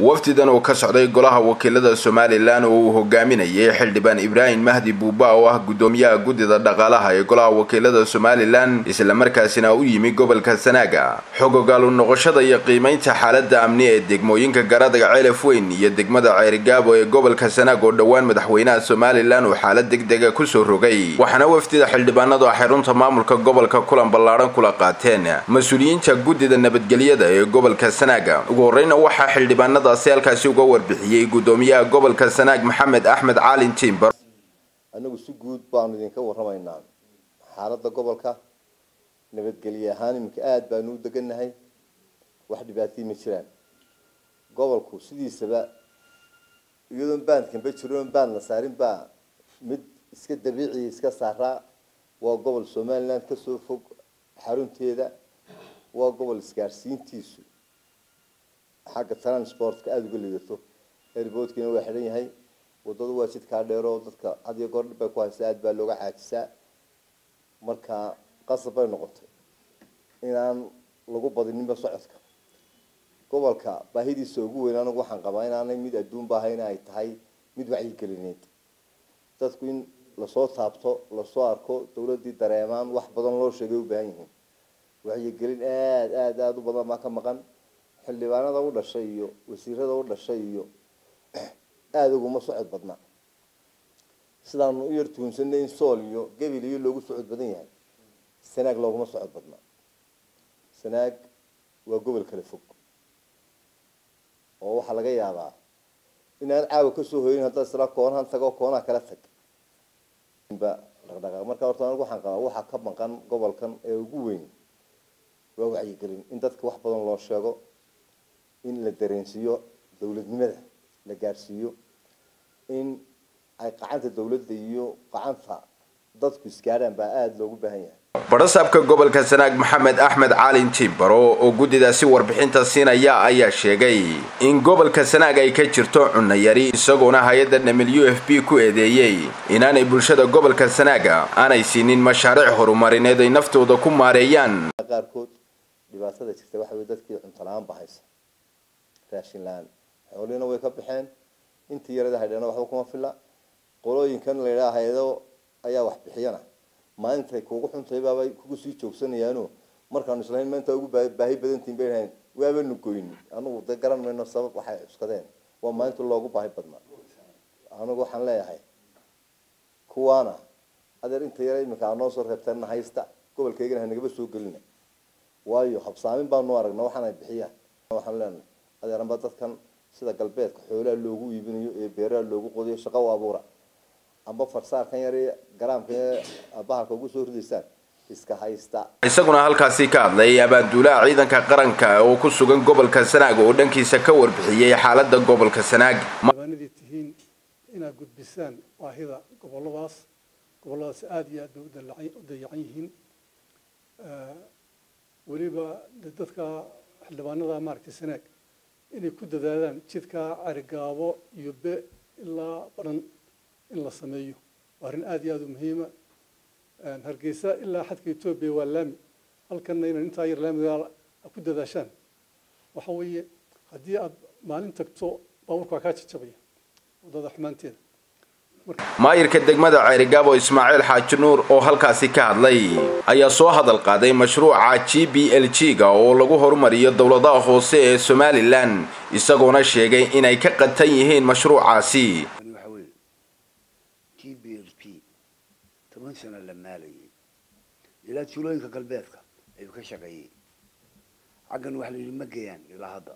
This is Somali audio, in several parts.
wafdidan oo ka socday golaha wakiilada somalilan oo uu hogaaminayay xildhibaan ibraahim mahdi buuba oo ah guddoomiyaha guddida dhaqaalaha ee golaha wakiilada somalilan islamarkaasina u yimi gobolka sanaaga xog ogaalu noqoshada iyo qiimaynta xaalada amni ee degmooyinka garadaga ceelaf weyn iyo degmada ceerigaabo ee gobolka sanaag oo dhowaan madaxweynaha somalilan uu xaalad degdega ku soo rogay waxaana wafdida xildhibaanadu ah xarunta maamulka gobolka kulan ballaadhan kula qaateen. Mas'uuliyiinta guddida nabadgelyada ee gobolka sanaaga ugu horreyna waxaa xildhibaanadaasi halkaasi uga warbixiyey guddoomiyaha gobolka sanaag maxamed axmed caalin timber anagu si guud baanu idinka warramaynaa. Xaaladda gobolka nabadgelye ahaan iminka aada baanu u degannahay. Wax dhibaatayii ma jiraan. Gobolku sidiisaba iyadoon baandkanba jiroon baand la saarin baa mid iska dabiiciya iska saaraa waa gobol somaliland ka soo fog xarunteeda. Waa gobol isgaarsiintiisu xagga transportka aada uga lidato airboodkiina waa xidhan yahay. Wadadu waa jidkaa dheero dadka had iyo goor dhib bay ku haysaa aada baa looga caajisaa. Marka qasab bay noqotay. Inaan lagu badininba socodka. Gobolka baahidiisa ugu weyn anigu waxaan qabaa inaanay mid adduunba ahayn ay tahay mid wacyigelineed dadku in la soo taabto la soo arko dawladdii dareemaan wax badan loo sheegay u baahan yihiin. Wacyigelin aada aada aada u badan baa ka maqan xildhibaanada u dhashay iyo wasiirada u dhashay iyo aada uguma socod badna. Sidaanu u yar tuunsanay in sool iyo gebil iyo loogu socod badan yahay. Sanaag looguma socod badna. Sanaag waa gobol kala fog. Oo waxaa laga yaabaa inaan caawa ka soo hoyin haddaad isla koonahan tago koonaha kala tag dhaqdhaqaaq. Marka horta anigu waxaan qabaa waxaa ka maqan gobolkan ee ugu weyn waa wacyigelin in dadka wax badan loo sheego in la dareensiiyo dawladnimada la gaadhsiiyo in ay qacanta dawladda iyo qacanta dadku isgaadhaan baa aada loogu baahan yahay. Badhasaabka gobolka sanaag maxamed axmed caalin timbaro oo guddidaasi warbixinta siinaya ayaa sheegay in gobolka sanaag ay ka jirto cunno yari isagoona hay'adda w f b ku eedeeyey inaanay bulshada gobolka sanaaga aanay siinin mashaariic horumarineed ay naftooda ku maareeyaan. Qaarkood dhibaatada jirta waxa wey dadkii cunto la'aan bahaysa raashin la'aan way ka baxeen. Intii yarada haydhana waxba kuma filla. Qolooyinkan la yidhaha ayaa wax bixiyana. Maalintay kuugu xuntay baabay kugu sii joogsanayaano markaanu islahayn maanta ugu baahi badantiin bay dhahayn waabanu goyni anugu garan mayno sabab waxay cuskadeen waa maalinta loogu baahi badnaa anugu waxaan leeyahay kuwaana adeer inta yara iminka noo soo reebteenna haysta. Gobolkaygana hanagaba soo gelina waayo habsaamin baanu aragna waxaanay bixiyaan waxaan leenahay adeeranba dadkan sida galbeedka xoolaha loogu iibinayo ee beeraha loogu qodiyo shaqo u abuura. Amba farsaarkan yar garaamkan yar bahalka ugu soo ridaysaan iska haysta. Isaguna halkaasi ka hadlay abaanduulaha ciidanka qaranka oo ku sugan gobolka sanaag oo dhankiisa ka warbixiyey xaalada gobolka sanaag. Tihiin inaad gudbisaan baahida goboladaas goboladaas aada iyo aad bay u dayacan yihiin. Weliba dadka xildhibaanada maaragtay sanaag inay ku dadaadaan jidka carigaabo iyo be ilaa baran in la sameeyo. Waa arrin aada iyo aada u muhiima. Hargeysa ilaa xadka etoobiya waa laami. Halkanna inaan intaa yar laamiga ku dadaashaan. Waxa weeye haddii aad maalin tagto baabuurka waa kaa jajabaya waddada xumaanteeda maayirka degmada ceerigaabo ismaaciil xaaji nuur oo halkaasi ka hadlay ayaa soo hadal qaaday mashruuca g b l g ga oo lagu horumariyo dowladaha hoose ee somalilan isagoona sheegay inay ka qatan yihiin mashruucaasi. G b l p toban sano la maalayay ilaa tuulooyinka galbeedka ayuu ka shaqeeyey xaggan waxa la ma geeyaan ilaa hadda.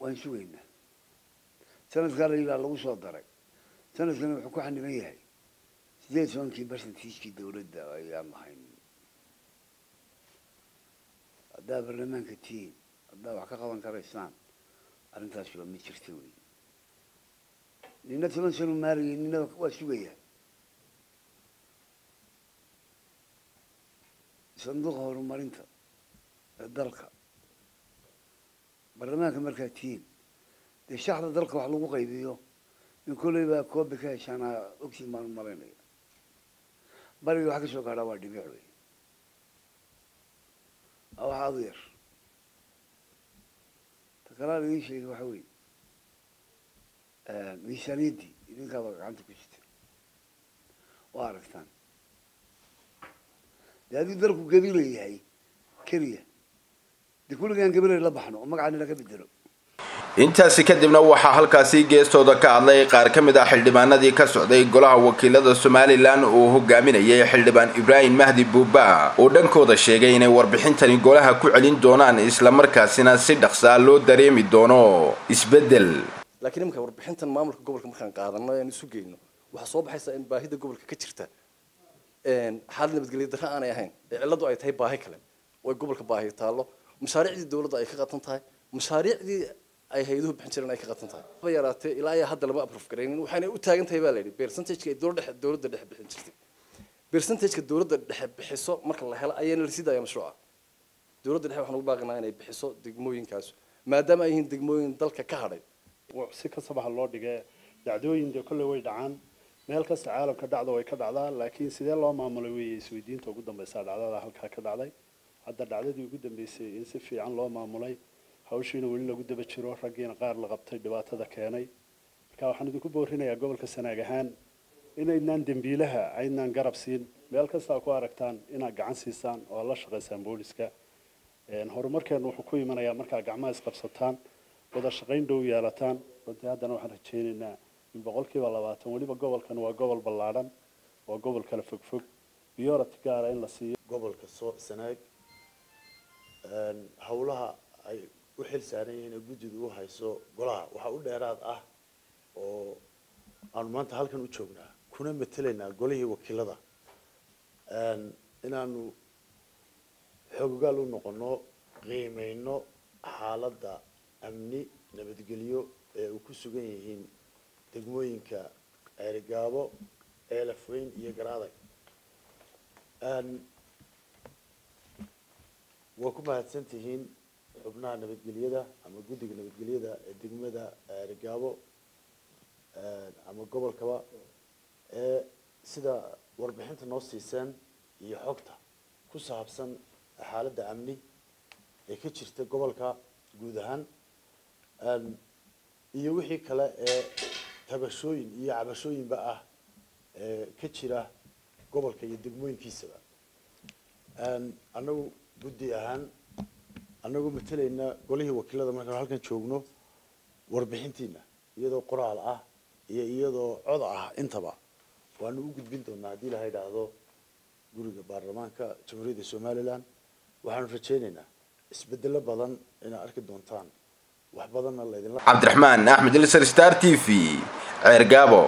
Waan sugaynaa sanadkaa la yidhaha lagu soo daray. Sanadkana wuxuu ku xaniban yahay. Sideed tobankii barsantiiskii dawladda ayaan lahayn haddaa baarlamaanka tihiin haddaa wax ka qaban karaysaan arrintaas waa mid jirta wey nina toban sano maalayay nina waa sugaya. Sanduuqa horumarinta ee dalka. Baarlamaanka markaa tihiin dee shaxda dalka wax lagu qaybiyo in kolley baa koobi ka heshaanaa ogtiin baan u malaynaya bariga wax ka soo gaadhaa waa dhibic wey wax aada u yar. Kalaa laga sheegay waxa weeye miisaaniyaddii idinkaaba gacanta ku jirta waa aragtaan. Dee haddii dalku gabila yahay keliya dee kulligaan gabilay la baxno oo magacani laga bedelo intaasi kadibna waxaa halkaasi geestooda ka hadlay qaar ka mid ah xildhibaanadii ka socday golaha wakiilada somalilan uu hogaaminayay xildhibaan ibraahim mahdi buuba oo dhankooda sheegay inay warbixintani golaha ku celin doonaan islamarkaasina si dhaqsaa loo dareemi doono. Isbeddel. Laakiin iminka warbixintan maamulka gobolka markaan qaadano aan isu geyno waxaa soo baxaysa in baahida gobolka ka jirta. Xaalad nabadgelyo darra aanay ahayn. Ee cilladu ay tahay baahi kale. Oo ay gobolka baahi taallo. Mashaariicdii dawladda ay ka qatan tahay. Mashaariicdii ay hay-aduhu bixin jireen ay ka qatan tahay haba yaraatee ilaa ayaa hadda lama aproof garaynin waxayna u taagan tahay baa la yidhi percentageka ay dowladda dowladda dhexe bixin jirtay percentageka dowladda dhexe bixiso marka la helo ayaana la sii daaya mashruuca dowladda dhexe waxaan ugu baaqinaa inay bixiso degmooyinkaas maadaama ay yihiin degmooyin dalka ka hadhay si kastaba ha loo dhigee dhacdooyin dee kolley way dhacaan meel kasta caalamka dhacda way ka dhacdaa laakiin sidee loo maamulay weeye isweydiinta ugu dambaysa dhacdada halkaa ka dhacday hadda dhacdadii ugu dambeysay in si fiican loo maamulay hawshiina weli lagu daba jiro raggiina qaar la qabtay dhibaatada keenay. Marka waxaan idinku boorinayaa gobolka sanaag ahaan inaydnaan dembiilaha aydnaan garab siin meel kastaa ku aragtaan inaad gacan siisaan oo la shaqaysaan booliska. Horumarkeenu wuxuu ku imanayaa markaa gacmaha isqabsataan wada shaqayn dhow yeelataan. Runtii haddana waxaan rajaynaynaa in boqolkiiba labaatan weliba gobolkan waa gobol ballaadhan waa gobol kala fogfog biyorati gaara in la siiyo. Gobolka sanaag hawlaha ay u xil saaran yihiin ee guddidu u hayso golaha. Waxaa u dheeraad ah oo aanu maanta halkan u joognaa kuna matelaynaa golihii wakiilada. Inaanu xoogogaal u noqono qiimeyno xaaladda amni nabadgelyo ee uu ku sugan yihiin degmooyinka ceerigaabo ceelafweyn iyo garaadag waa ku mahadsan tihiin xubnaha nabadgelyada ama guddiga nabadgelyada ee degmada ceerigaabo ama gobolkaba ee sida warbixinta noo siiseen iyo xogta ku saabsan xaaladda amni ee ka jirta gobolka guud ahaan iyo wixii kale ee tabashooyin iyo cabashooyinba ah ee ka jira gobolka iyo degmooyinkiisaba. Annagu guddi ahaan annagoo matalayna golihii wakiilada markaan halkan joogno warbixintiina iyadoo qoraal ah iyo iyadoo cod ah intaba waanu u gudbin doonaa haddii laha idhaahdo guriga baarlamaanka jamhuuriyadda somalilan. Waxaanu rajaynaynaa isbedelo badan inaad arki doontaan. Wax badanna laydinla cabdiraxmaan axmed ilsar star t v ceergaabo